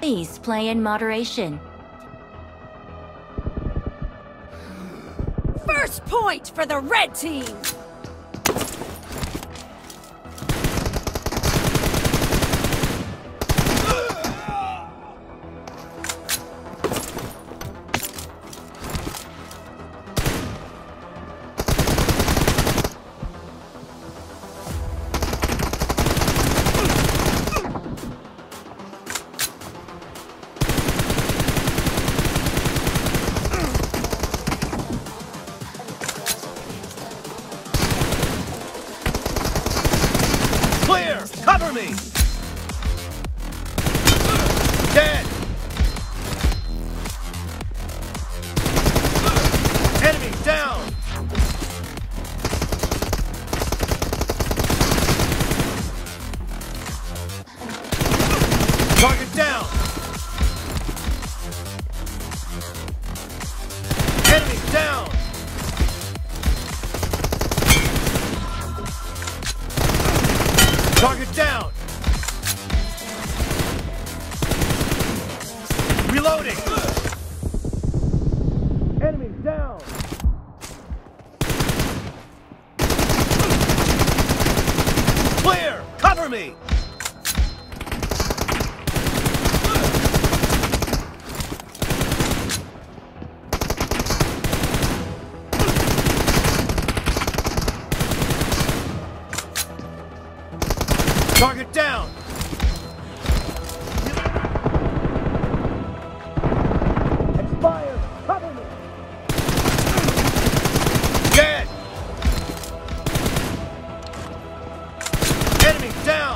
Please play in moderation. First point for the red team! Clear! Cover me! Target down! Reloading! Enemy down! Clear! Cover me! Target down! Expired! Cover me! Dead! Enemy down!